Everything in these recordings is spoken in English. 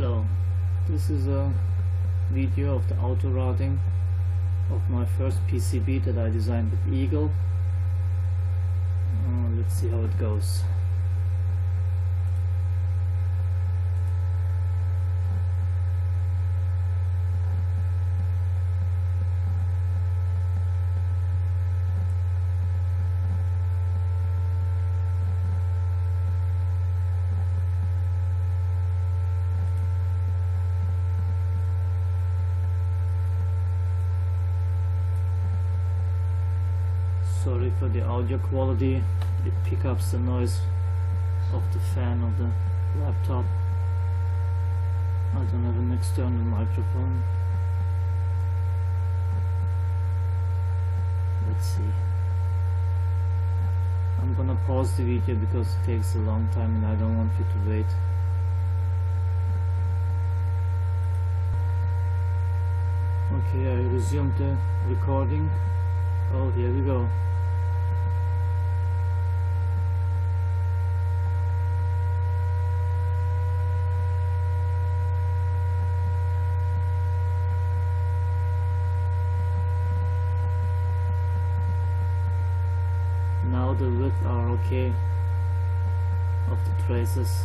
Hello, this is a video of the auto routing of my first PCB that I designed with Eagle. Uh, let's see how it goes. Sorry for the audio quality. It picks up the noise of the fan of the laptop. I don't have an external microphone. Let's see. I'm gonna pause the video because it takes a long time and I don't want you to wait. Okay I resumed the recording. Oh here we go the width are okay of the traces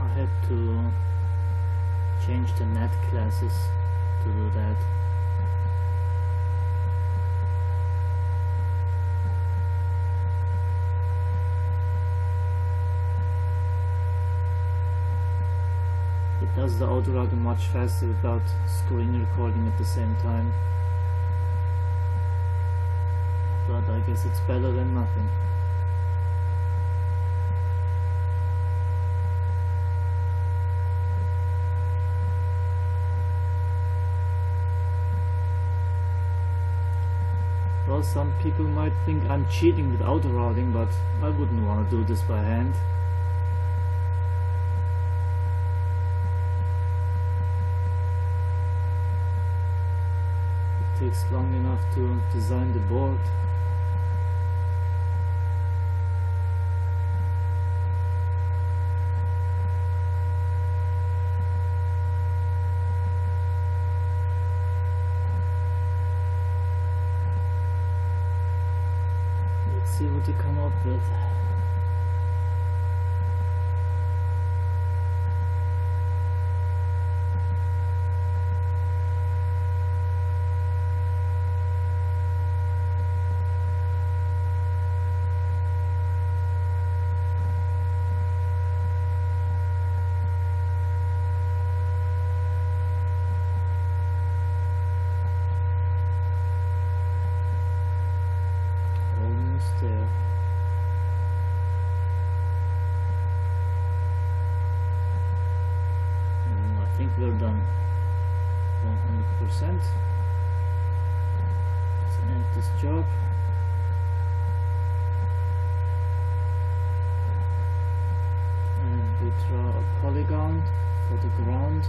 I had to change the net classes to do that. It does the auto routing much faster without screen recording at the same time but I guess it's better than nothing. Well, some people might think I'm cheating with auto routing, but I wouldn't want to do this by hand. It takes long enough to design the board. Let's see what you come up with. Think we're done. 100%. Let's end this job. And we draw a polygon for the ground.